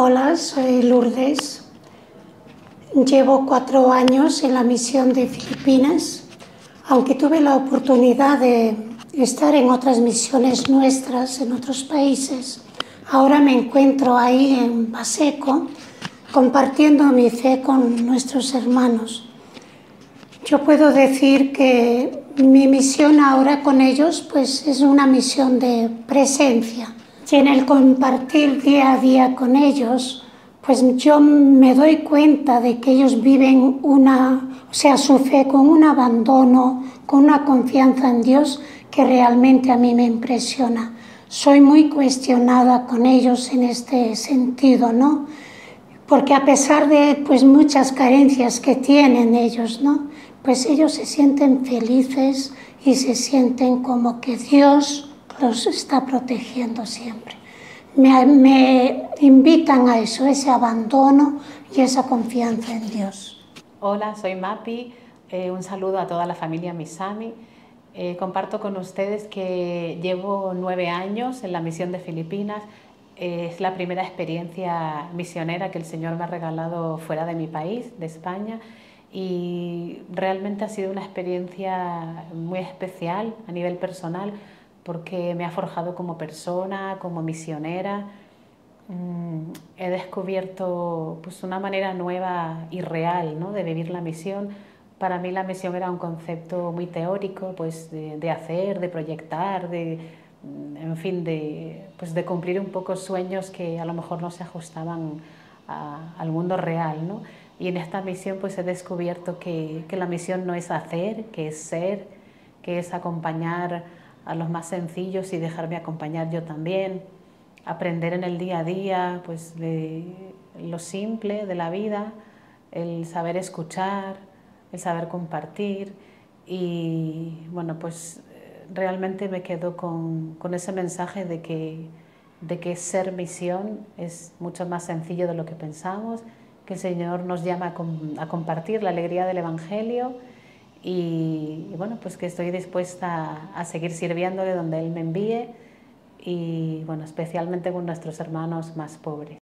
Hola, soy Lourdes. Llevo cuatro años en la misión de Filipinas, aunque tuve la oportunidad de estar en otras misiones nuestras en otros países. Ahora me encuentro ahí en Baseco compartiendo mi fe con nuestros hermanos. Yo puedo decir que mi misión ahora con ellos pues es una misión de presencia. Y en el compartir día a día con ellos, pues yo me doy cuenta de que ellos viven una, o sea, su fe con un abandono, con una confianza en Dios que realmente a mí me impresiona. Soy muy cuestionada con ellos en este sentido, ¿no? Porque a pesar de pues muchas carencias que tienen ellos, ¿no? Pues ellos se sienten felices y se sienten como que Dios los está protegiendo siempre. Me, me invitan a eso, ese abandono y esa confianza en Dios. Hola, soy Mapi. Eh, un saludo a toda la familia Misami. Eh, comparto con ustedes que llevo nueve años en la misión de Filipinas. Eh, es la primera experiencia misionera que el Señor me ha regalado fuera de mi país, de España, y realmente ha sido una experiencia muy especial a nivel personal porque me ha forjado como persona, como misionera. Mm, he descubierto pues, una manera nueva y real ¿no? de vivir la misión para mí la misión era un concepto muy teórico, pues de, hacer, de proyectar, de, mm, en fin, de, pues de cumplir un poco sueños que a lo mejor no se ajustaban al mundo real, ¿no? Y en esta misión pues he descubierto que, que, la misión no es hacer, que es ser, que es acompañar a los más sencillos y dejarme acompañar yo también, aprender en el día a día pues de lo simple de la vida, el saber escuchar, el saber compartir. Y bueno, pues realmente me quedo con, con ese mensaje de que, de que ser misión es mucho más sencillo de lo que pensamos, que el Señor nos llama a, compartir la alegría del Evangelio y, bueno, pues que estoy dispuesta a seguir sirviéndole donde Él me envíe y bueno, especialmente con nuestros hermanos más pobres.